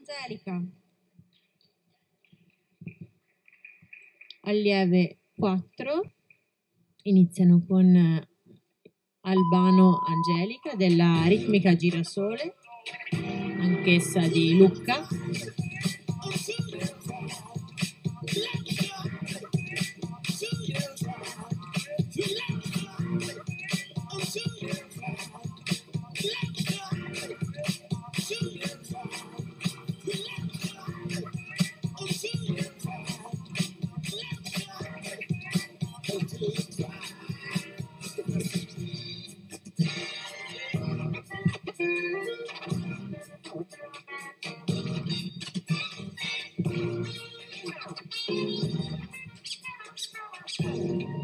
Angelica. Allieve 4 iniziano con eh, Albano Angelica della ritmica Girasole, anch'essa di Lucca. Thank you.